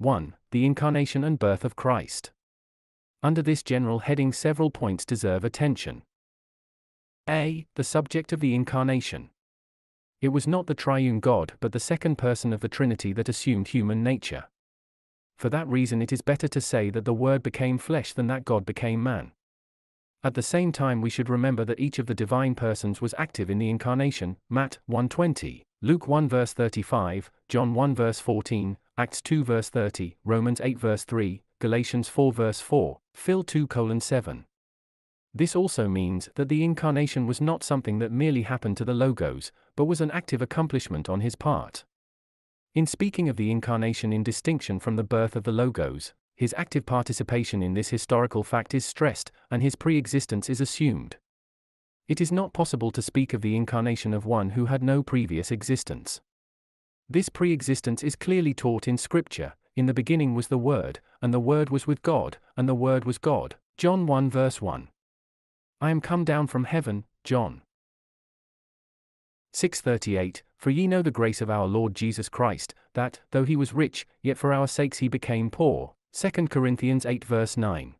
1. The Incarnation and Birth of Christ. Under this general heading, several points deserve attention. A. The subject of the Incarnation. It was not the triune God but the second person of the Trinity that assumed human nature. For that reason, it is better to say that the Word became flesh than that God became man. At the same time, we should remember that each of the divine persons was active in the Incarnation, Matt 1:20, Luke 1 verse 35, John 1 verse 14, Acts 2 verse 30, Romans 8 verse 3, Galatians 4 verse 4, Phil 2 colon 7. This also means that the Incarnation was not something that merely happened to the Logos, but was an active accomplishment on his part. In speaking of the Incarnation in distinction from the birth of the Logos, his active participation in this historical fact is stressed, and his pre existence is assumed. It is not possible to speak of the incarnation of one who had no previous existence. This pre existence is clearly taught in Scripture. In the beginning was the Word, and the Word was with God, and the Word was God. John 1 verse 1. I am come down from heaven, John. 6:38 For ye know the grace of our Lord Jesus Christ that though he was rich yet for our sakes he became poor. 2 Corinthians 8 verse 9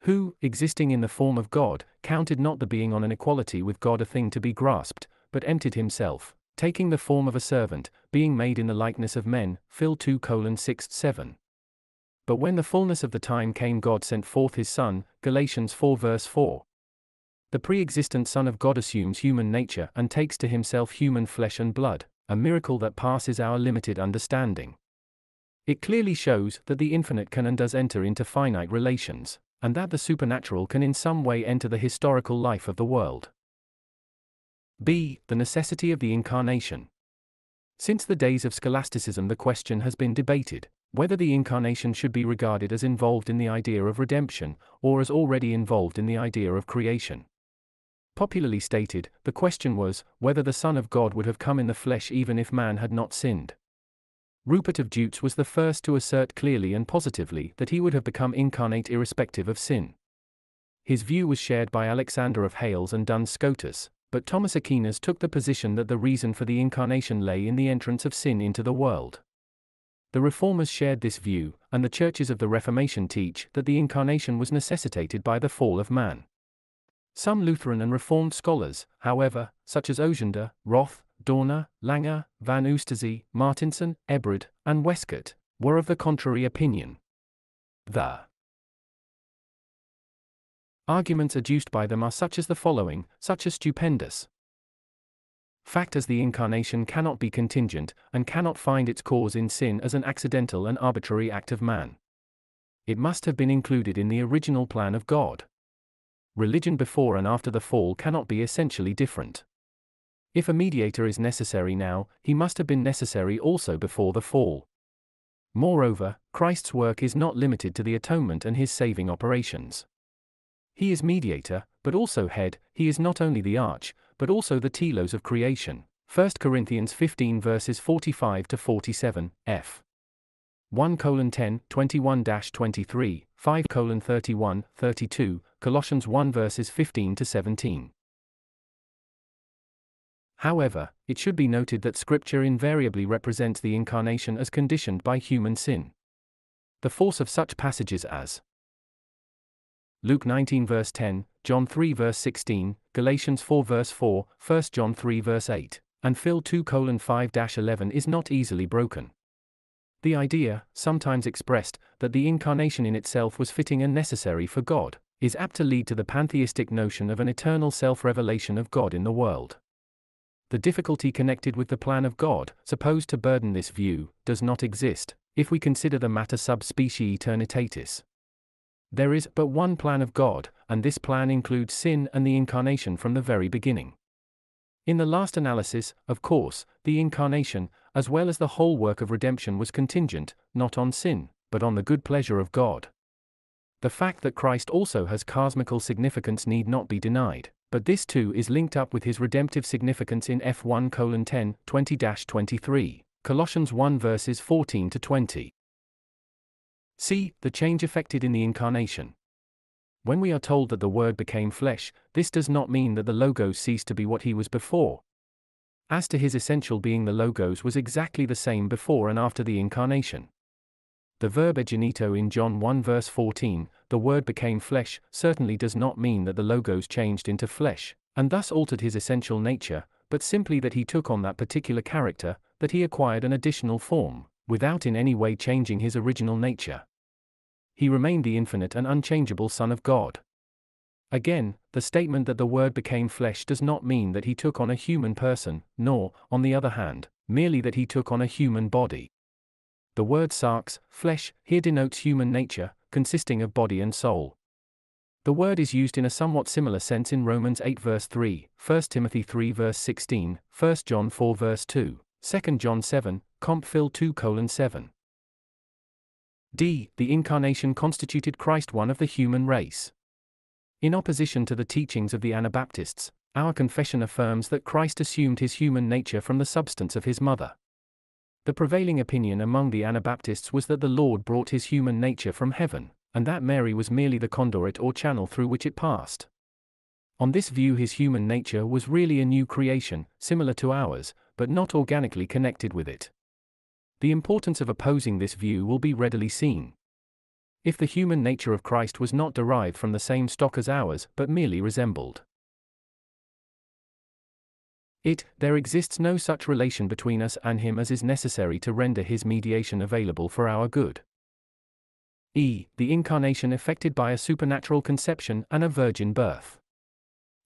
Who existing in the form of God counted not the being on an equality with God a thing to be grasped but emptied himself taking the form of a servant being made in the likeness of men Phil 2 6 7 But when the fullness of the time came God sent forth his son Galatians 4 verse 4 the pre existent Son of God assumes human nature and takes to himself human flesh and blood, a miracle that passes our limited understanding. It clearly shows that the infinite can and does enter into finite relations, and that the supernatural can in some way enter the historical life of the world. B. The necessity of the Incarnation. Since the days of scholasticism, the question has been debated whether the Incarnation should be regarded as involved in the idea of redemption, or as already involved in the idea of creation. Popularly stated, the question was whether the Son of God would have come in the flesh even if man had not sinned. Rupert of Deutz was the first to assert clearly and positively that he would have become incarnate irrespective of sin. His view was shared by Alexander of Hales and Duns Scotus, but Thomas Aquinas took the position that the reason for the incarnation lay in the entrance of sin into the world. The Reformers shared this view, and the churches of the Reformation teach that the incarnation was necessitated by the fall of man. Some Lutheran and Reformed scholars, however, such as Osiander, Roth, Dorner, Lange, Van Oosterzee, Martensen, Ebrard, and Westcott, were of the contrary opinion. The arguments adduced by them are such as the following, such as stupendous. Fact as the incarnation cannot be contingent, and cannot find its cause in sin as an accidental and arbitrary act of man. It must have been included in the original plan of God religion before and after the fall cannot be essentially different. If a mediator is necessary now, he must have been necessary also before the fall. Moreover, Christ's work is not limited to the atonement and his saving operations. He is mediator, but also head, he is not only the arche, but also the telos of creation. 1 Corinthians 15 verses 45 to 47, Eph. 1 colon 10, 21 23, 5 colon 31, 32, Colossians 1 verses 15 to 17. However, it should be noted that Scripture invariably represents the incarnation as conditioned by human sin. The force of such passages as Luke 19 verse 10, John 3 verse 16, Galatians 4 verse 4, 1 John 3 verse 8, and Phil 2 colon 5 11 is not easily broken. The idea, sometimes expressed, that the incarnation in itself was fitting and necessary for God, is apt to lead to the pantheistic notion of an eternal self revelation of God in the world. The difficulty connected with the plan of God, supposed to burden this view, does not exist, if we consider the matter sub specie eternitatis. There is but one plan of God, and this plan includes sin and the incarnation from the very beginning. In the last analysis, of course, the incarnation, as well as the whole work of redemption was contingent, not on sin, but on the good pleasure of God. The fact that Christ also has cosmical significance need not be denied, but this too is linked up with his redemptive significance in Eph 1 colon 10, 20 23, Colossians 1 verses 14 to 20. See, the change effected in the incarnation. When we are told that the Word became flesh, this does not mean that the Logos ceased to be what he was before, as to his essential being, the Logos was exactly the same before and after the incarnation. The verb egeneto in John 1 verse 14, the word became flesh, certainly does not mean that the Logos changed into flesh, and thus altered his essential nature, but simply that he took on that particular character, that he acquired an additional form, without in any way changing his original nature. He remained the infinite and unchangeable Son of God. Again, the statement that the Word became flesh does not mean that he took on a human person, nor, on the other hand, merely that he took on a human body. The word sarx, flesh, here denotes human nature, consisting of body and soul. The word is used in a somewhat similar sense in Romans 8 verse 3, 1 Timothy 3 verse 16, 1 John 4 verse 2, 2 John 7, Comp. Phil 2 colon 7. D. The incarnation constituted Christ one of the human race. In opposition to the teachings of the Anabaptists, our confession affirms that Christ assumed his human nature from the substance of his mother. The prevailing opinion among the Anabaptists was that the Lord brought his human nature from heaven, and that Mary was merely the conduit or channel through which it passed. On this view, his human nature was really a new creation, similar to ours, but not organically connected with it. The importance of opposing this view will be readily seen. If the human nature of Christ was not derived from the same stock as ours, but merely resembled it, there exists no such relation between us and him as is necessary to render his mediation available for our good. E. The incarnation effected by a supernatural conception and a virgin birth.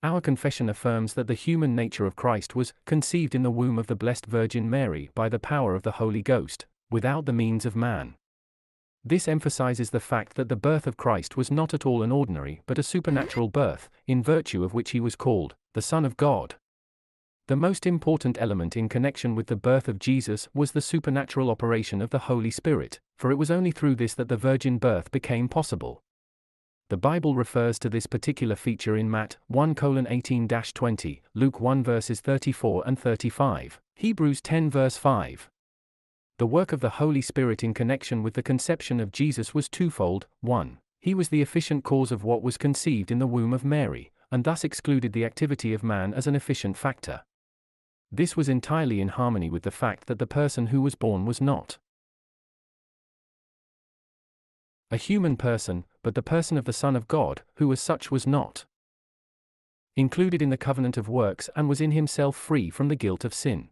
Our confession affirms that the human nature of Christ was conceived in the womb of the Blessed Virgin Mary by the power of the Holy Ghost, without the means of man. This emphasizes the fact that the birth of Christ was not at all an ordinary but a supernatural birth, in virtue of which he was called the Son of God. The most important element in connection with the birth of Jesus was the supernatural operation of the Holy Spirit, for it was only through this that the virgin birth became possible. The Bible refers to this particular feature in Matt 1 18 20, Luke 1 verses 34 and 35, Hebrews 10 verse 5. The work of the Holy Spirit in connection with the conception of Jesus was twofold 1. He was the efficient cause of what was conceived in the womb of Mary, and thus excluded the activity of man as an efficient factor. This was entirely in harmony with the fact that the person who was born was not a human person, but the person of the Son of God, who as such was not included in the covenant of works and was in himself free from the guilt of sin.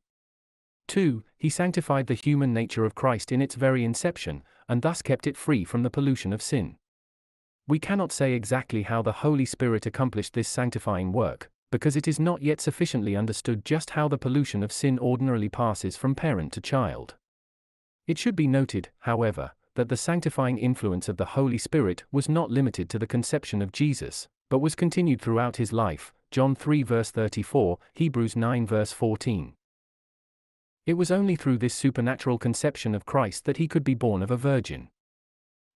2. He sanctified the human nature of Christ in its very inception, and thus kept it free from the pollution of sin. We cannot say exactly how the Holy Spirit accomplished this sanctifying work, because it is not yet sufficiently understood just how the pollution of sin ordinarily passes from parent to child. It should be noted, however, that the sanctifying influence of the Holy Spirit was not limited to the conception of Jesus, but was continued throughout his life, John 3 verse 34, Hebrews 9 verse 14. It was only through this supernatural conception of Christ that he could be born of a virgin.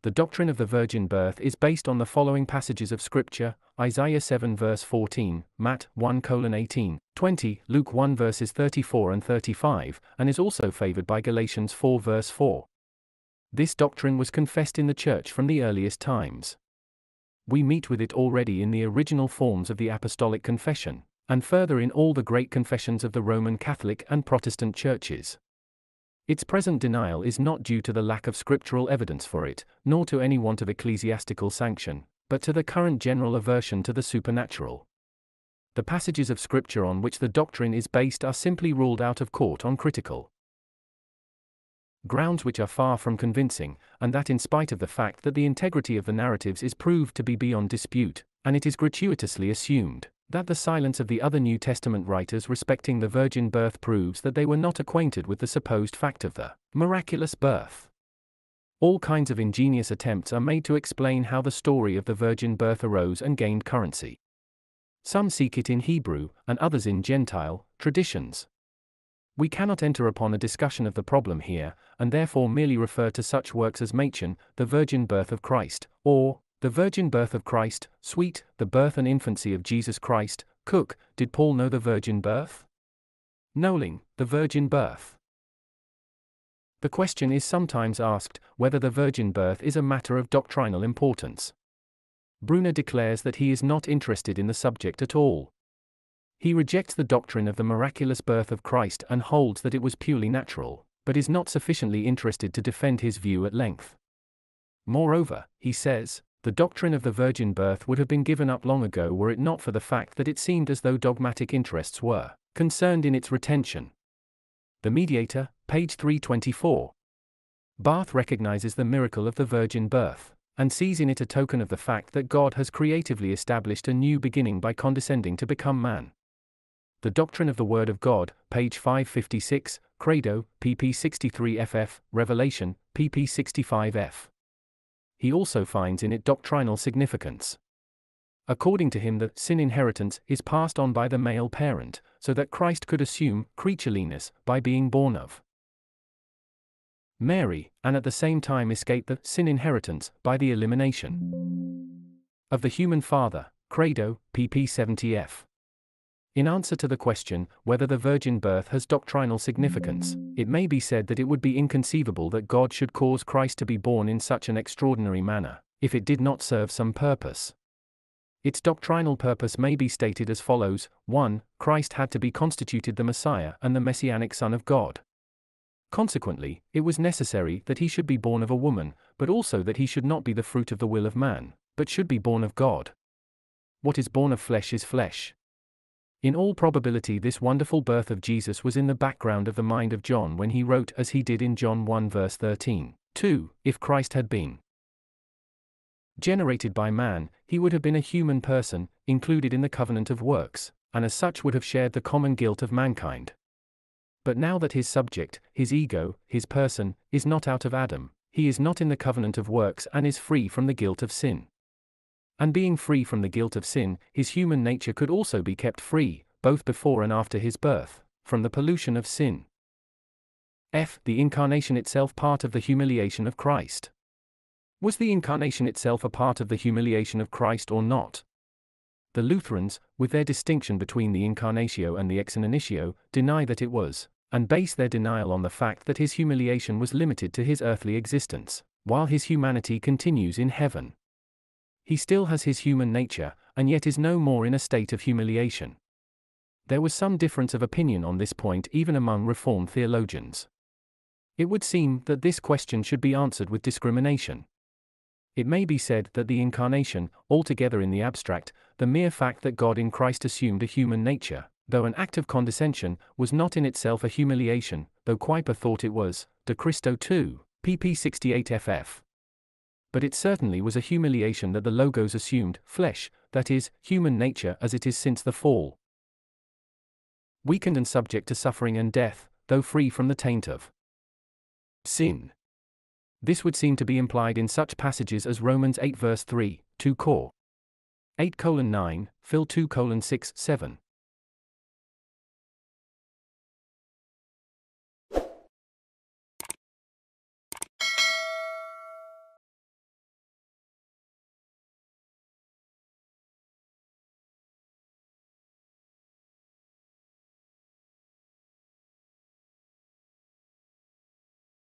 The doctrine of the virgin birth is based on the following passages of Scripture Isaiah 7 verse 14, Matt 1 colon 18, 20, Luke 1 verses 34 and 35, and is also favored by Galatians 4 verse 4. This doctrine was confessed in the Church from the earliest times. We meet with it already in the original forms of the Apostolic Confession, and further in all the great confessions of the Roman Catholic and Protestant churches. Its present denial is not due to the lack of scriptural evidence for it, nor to any want of ecclesiastical sanction, but to the current general aversion to the supernatural. The passages of Scripture on which the doctrine is based are simply ruled out of court on critical grounds which are far from convincing, and that in spite of the fact that the integrity of the narratives is proved to be beyond dispute, and it is gratuitously assumed that the silence of the other New Testament writers respecting the virgin birth proves that they were not acquainted with the supposed fact of the miraculous birth. All kinds of ingenious attempts are made to explain how the story of the virgin birth arose and gained currency. Some seek it in Hebrew, and others in Gentile traditions. We cannot enter upon a discussion of the problem here, and therefore merely refer to such works as Machen, The Virgin Birth of Christ, Orr the Virgin Birth of Christ, Sweet, The Birth and Infancy of Jesus Christ, Cooke, Did Paul Know the Virgin Birth? Knowling, The Virgin Birth. The question is sometimes asked whether the virgin birth is a matter of doctrinal importance. Brunner declares that he is not interested in the subject at all. He rejects the doctrine of the miraculous birth of Christ and holds that it was purely natural, but is not sufficiently interested to defend his view at length. Moreover, he says, the doctrine of the virgin birth would have been given up long ago were it not for the fact that it seemed as though dogmatic interests were concerned in its retention. The Mediator, page 324. Barth recognizes the miracle of the virgin birth, and sees in it a token of the fact that God has creatively established a new beginning by condescending to become man. The Doctrine of the Word of God, page 556, Credo, pp 63ff, Revelation, pp 65f. He also finds in it doctrinal significance. According to him, the sin inheritance is passed on by the male parent, so that Christ could assume creatureliness by being born of Mary, and at the same time escape the sin inheritance by the elimination of the human father. Credo, pp 70f. In answer to the question whether the virgin birth has doctrinal significance, it may be said that it would be inconceivable that God should cause Christ to be born in such an extraordinary manner, if it did not serve some purpose. Its doctrinal purpose may be stated as follows 1. Christ had to be constituted the Messiah and the Messianic Son of God. Consequently, it was necessary that he should be born of a woman, but also that he should not be the fruit of the will of man, but should be born of God. What is born of flesh is flesh. In all probability, this wonderful birth of Jesus was in the background of the mind of John when he wrote as he did in John 1 verse 13. 2. If Christ had been generated by man, he would have been a human person, included in the covenant of works, and as such would have shared the common guilt of mankind. But now that his subject, his ego, his person, is not out of Adam, he is not in the covenant of works and is free from the guilt of sin. And being free from the guilt of sin, his human nature could also be kept free, both before and after his birth, from the pollution of sin. F. The incarnation itself part of the humiliation of Christ. Was the incarnation itself a part of the humiliation of Christ or not? The Lutherans, with their distinction between the incarnatio and the exinanitio, deny that it was, and base their denial on the fact that his humiliation was limited to his earthly existence, while his humanity continues in heaven. He still has his human nature, and yet is no more in a state of humiliation. There was some difference of opinion on this point even among Reformed theologians. It would seem that this question should be answered with discrimination. It may be said that the incarnation, altogether in the abstract, the mere fact that God in Christ assumed a human nature, though an act of condescension, was not in itself a humiliation, though Kuyper thought it was, De Christo 2, pp 68 ff but it certainly was a humiliation that the Logos assumed, flesh, that is, human nature as it is since the fall. Weakened and subject to suffering and death, though free from the taint of sin. This would seem to be implied in such passages as Romans 8 verse 3, 2 cor. 8 colon 9, Phil 2 colon 6, 7.